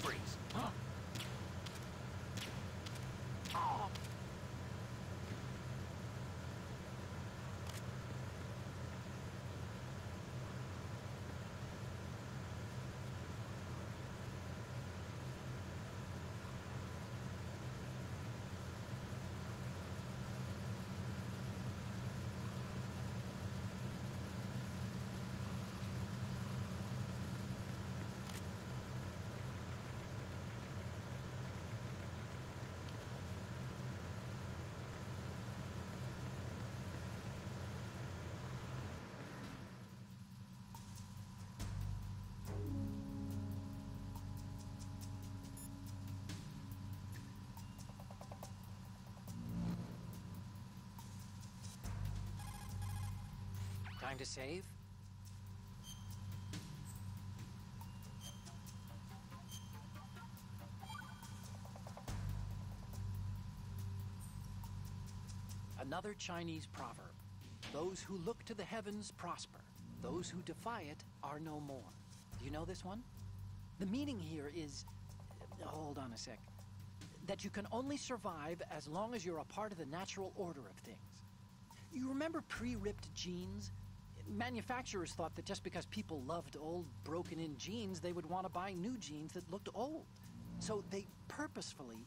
freeze. Huh? Time to save? Another Chinese proverb. Those who look to the heavens prosper. Those who defy it are no more. Do you know this one? The meaning here is... Hold on a sec. That you can only survive as long as you're a part of the natural order of things. You remember pre-ripped jeans? Manufacturers thought that just because people loved old, broken-in jeans, they would want to buy new jeans that looked old. So they purposefully...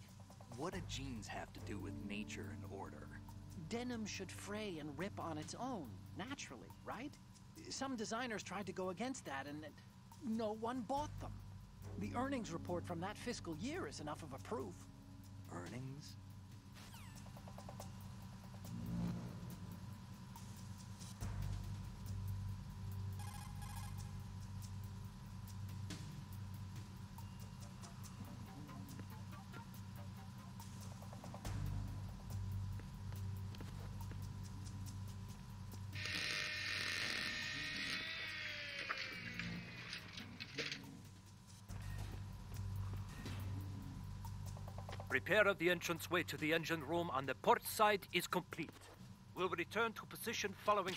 What do jeans have to do with nature and order? Denim should fray and rip on its own, naturally, right? Some designers tried to go against that, and no one bought them. The earnings report from that fiscal year is enough of a proof. Repair of the entranceway to the engine room on the port side is complete. We'll return to position following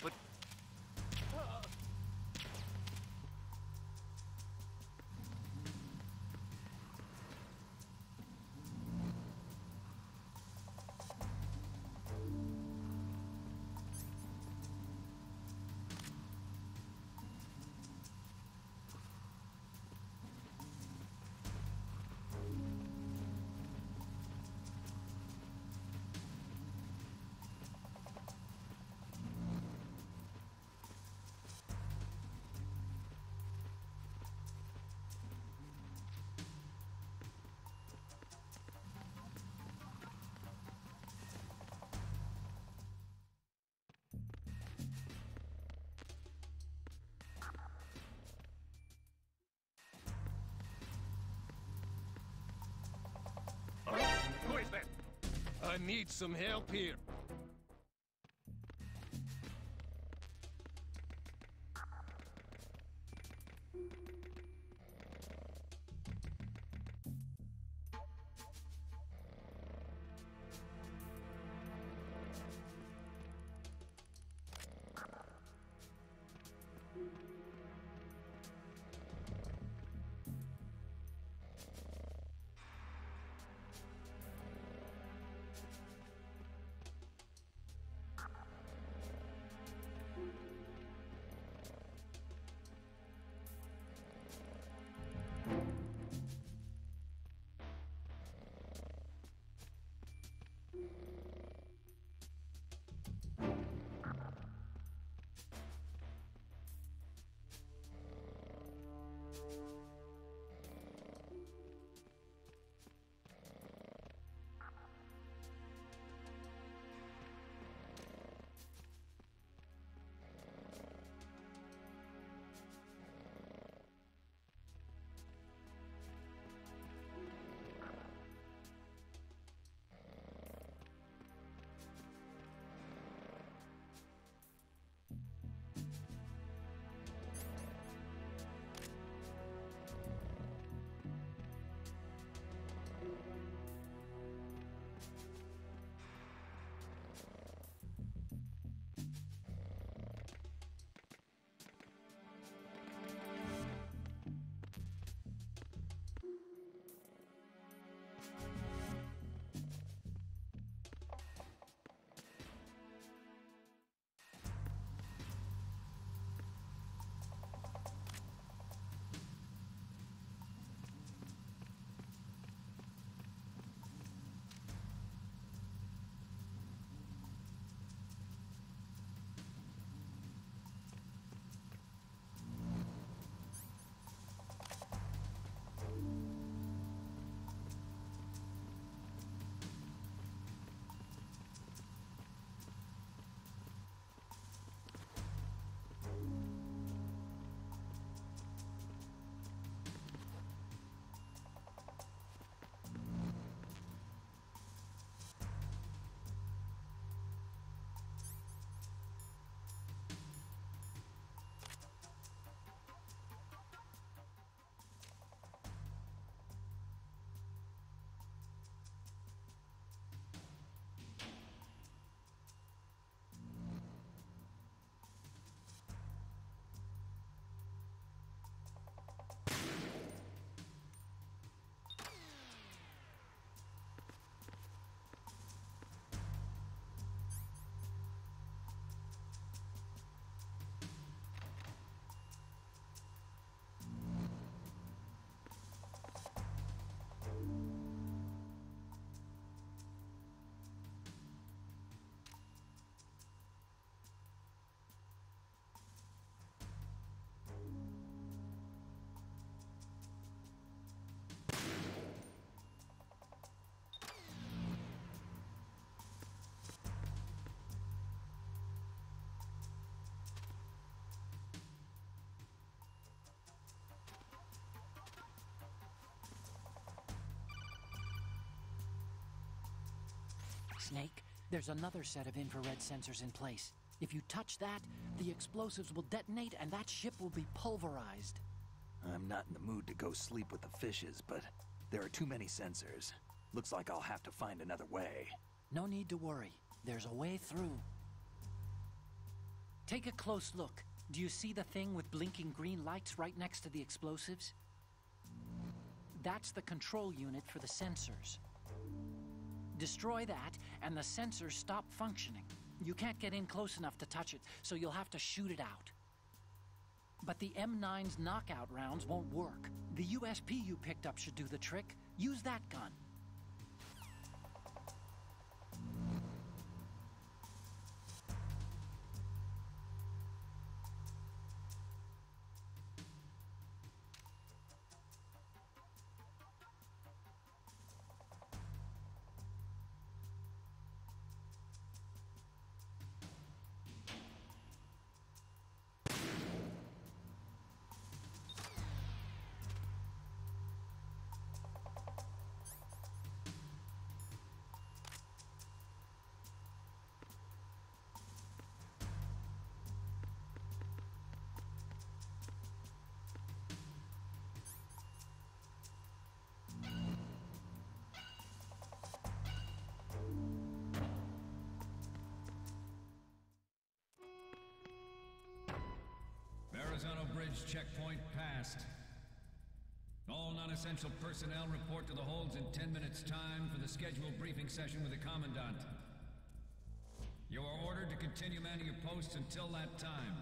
need some help here. Snake, there's another set of infrared sensors in place. If you touch that, the explosives will detonate and that ship will be pulverized. I'm not in the mood to go sleep with the fishes, but there are too many sensors. Looks like I'll have to find another way. No need to worry. There's a way through. Take a close look. Do you see the thing with blinking green lights right next to the explosives? That's the control unit for the sensors. Destroy that, and the sensors stop functioning. You can't get in close enough to touch it, so you'll have to shoot it out. But the M9's knockout rounds won't work. The USP you picked up should do the trick. Use that gun. Verrazano Bridge checkpoint passed. All non-essential personnel report to the holds in 10 minutes' time for the scheduled briefing session with the Commandant. You are ordered to continue manning your posts until that time.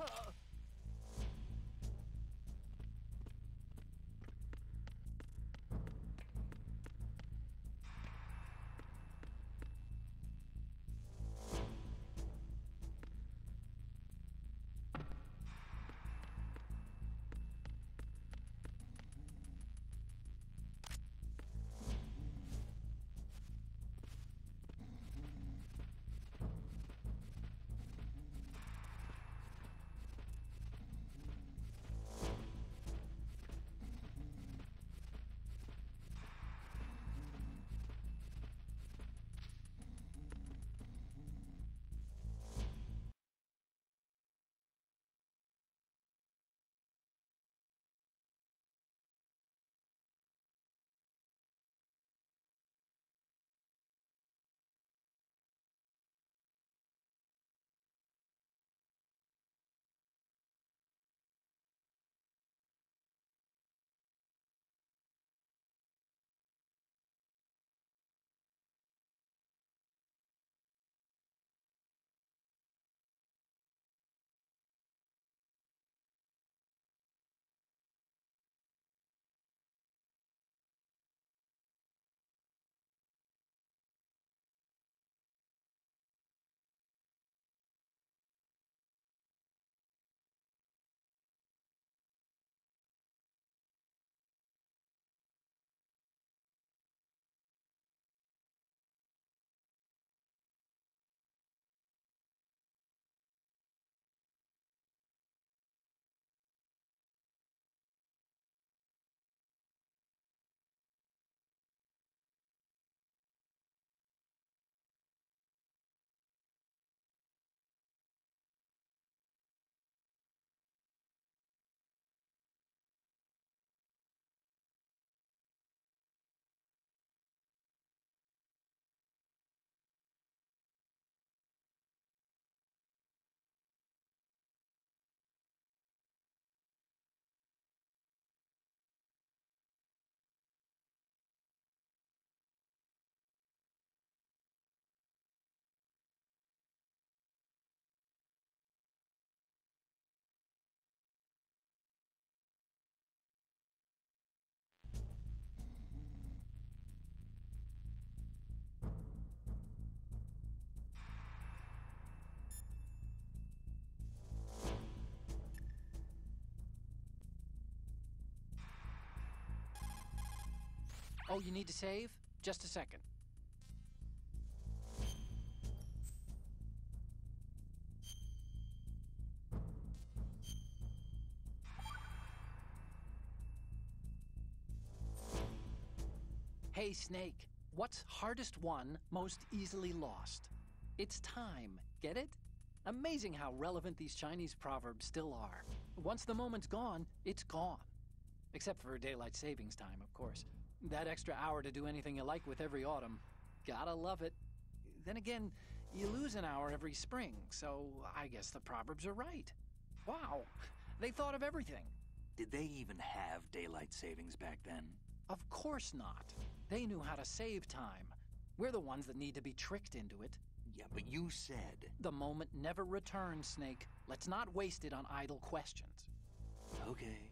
Oh. Oh, you need to save? Just a second. Hey, Snake. What's hardest won, most easily lost? It's time. Get it? Amazing how relevant these Chinese proverbs still are. Once the moment's gone, it's gone. Except for daylight savings time, of course. That extra hour to do anything you like with every autumn. Gotta love it. Then again, you lose an hour every spring, so I guess the proverbs are right. Wow, they thought of everything. Did they even have daylight savings back then? Of course not. They knew how to save time. We're the ones that need to be tricked into it. Yeah, but you said. The moment never returns, Snake. Let's not waste it on idle questions. Okay.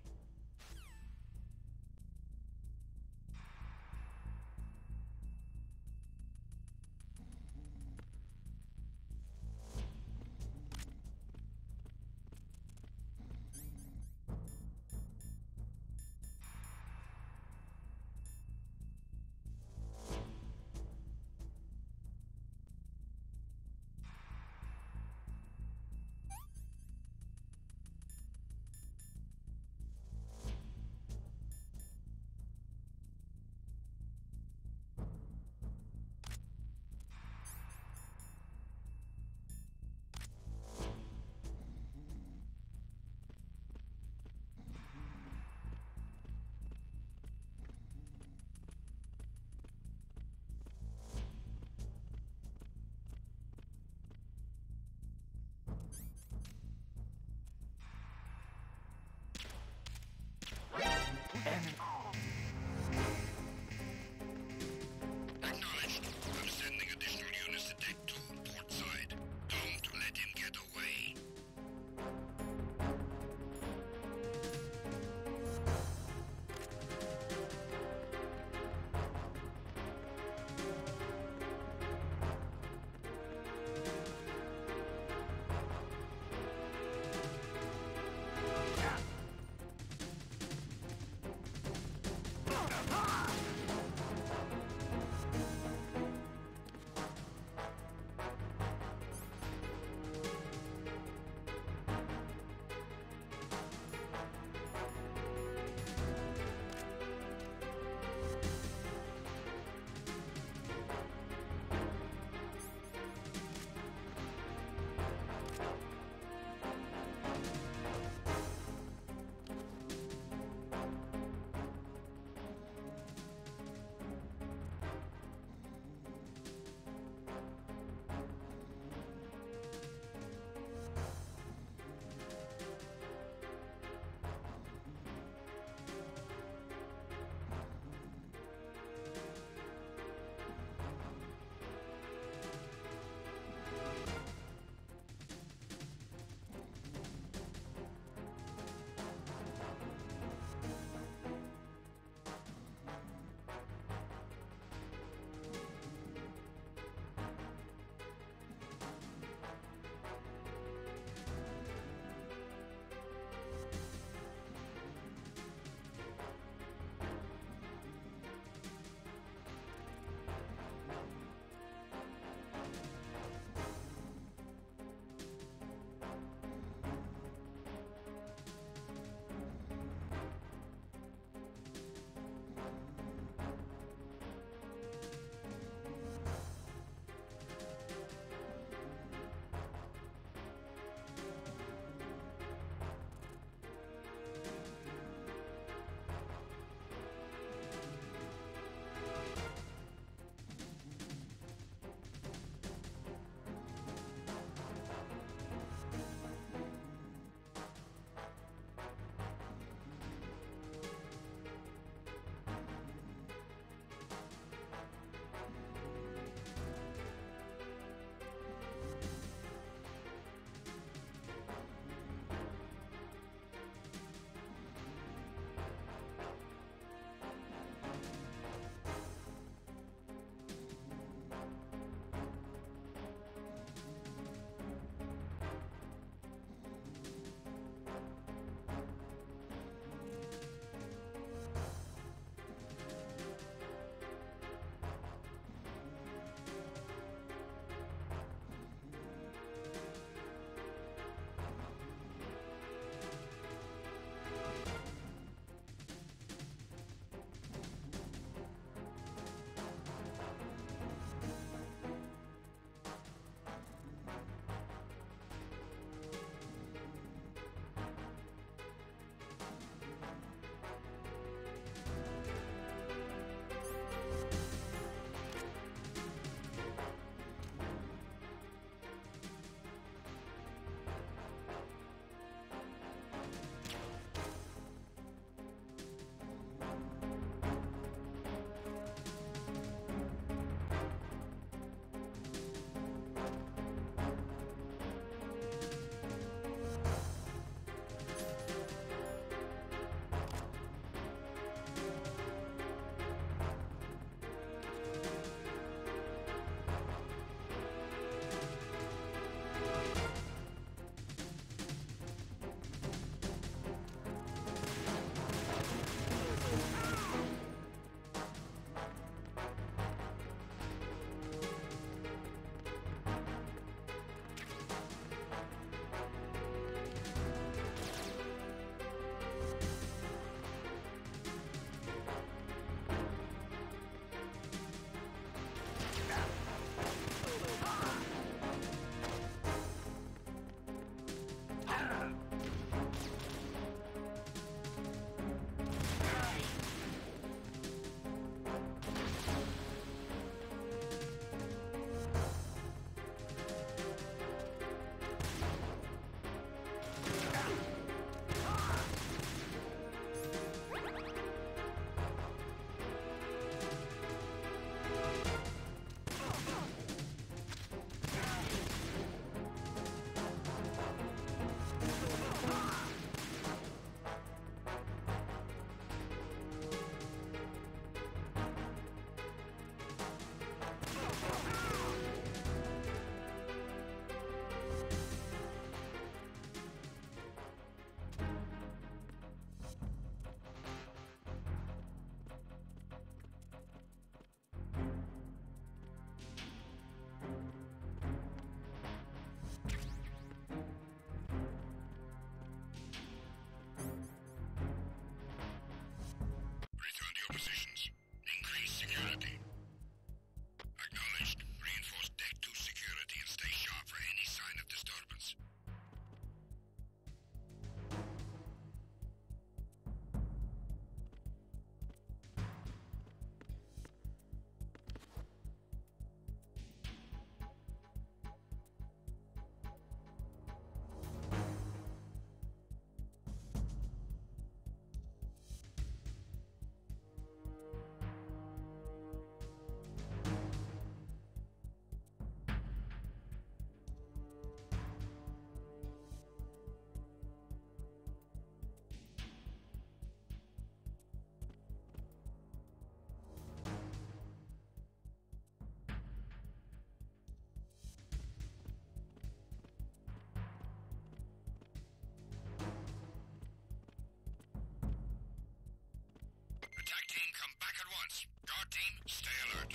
once. Guard team, stay alert.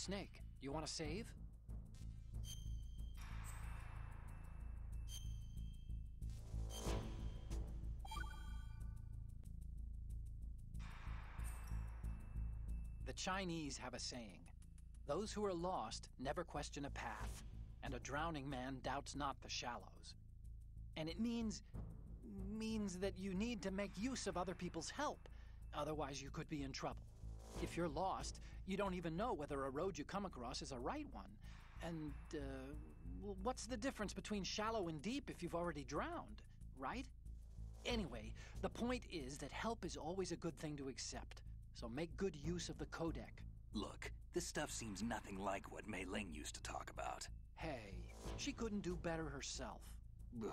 Snake, you want to save? The Chinese have a saying Those who are lost never question a path, and a drowning man doubts not the shallows. And it means. means that you need to make use of other people's help, otherwise, you could be in trouble. If you're lost, you don't even know whether a road you come across is a right one. And, uh, what's the difference between shallow and deep if you've already drowned, right? Anyway, the point is that help is always a good thing to accept. So make good use of the codec. Look, this stuff seems nothing like what Mei Ling used to talk about. Hey, she couldn't do better herself. Ugh.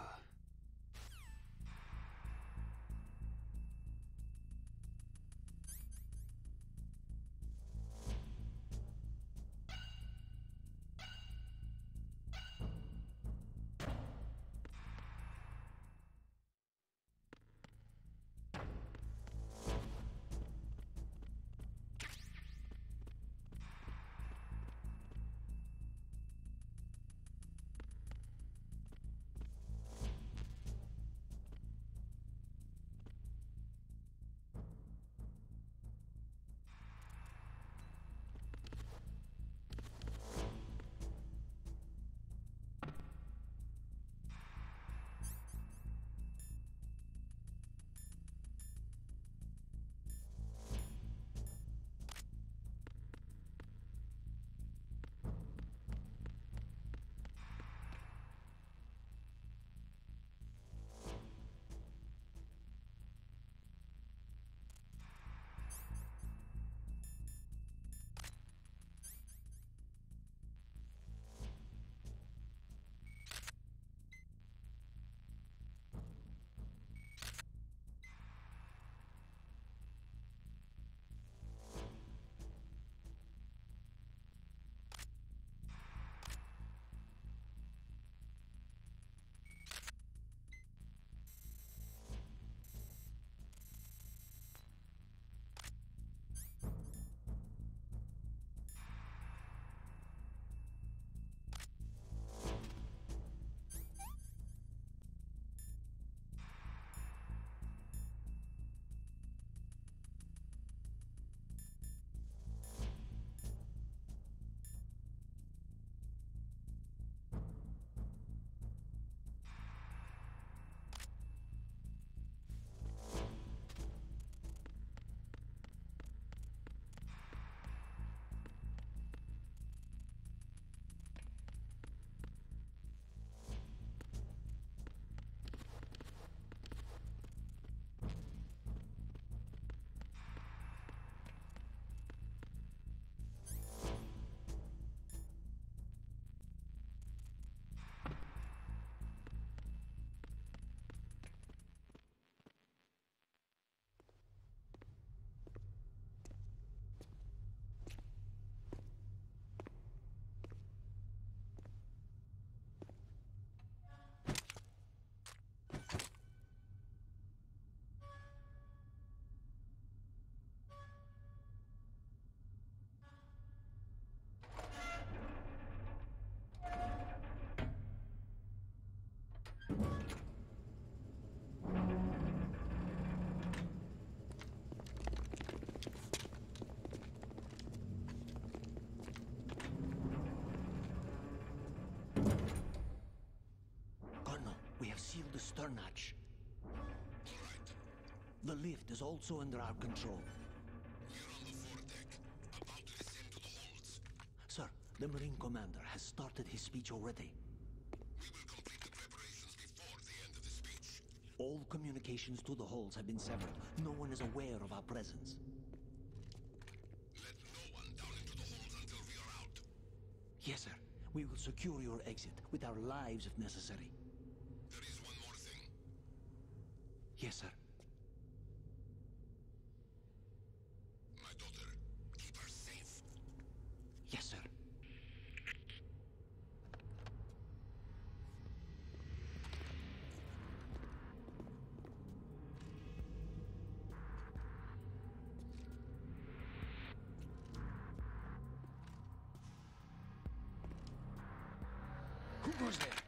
Stern hatch. The lift is also under our control. Sir, the Marine Commander has started his speech already. We will complete the preparations before the end of the speech. All communications to the halls have been severed. No one is aware of our presence. Let no one down into the holds until we are out. Yes, sir. We will secure your exit with our lives if necessary. There is one more thing. Yes, sir. My daughter. Keep her safe. Yes, sir. Who goes there?